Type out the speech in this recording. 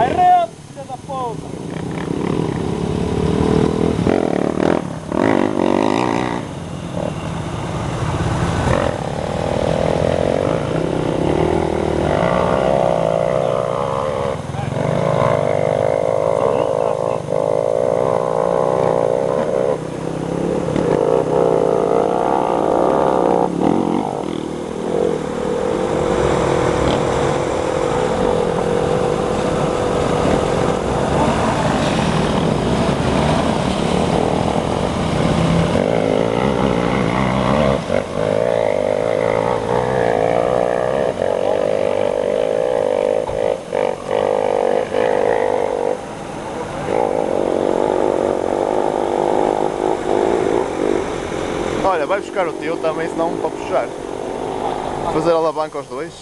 Vai Olha, vai buscar o teu também, senão para puxar. Fazer alavanca aos dois.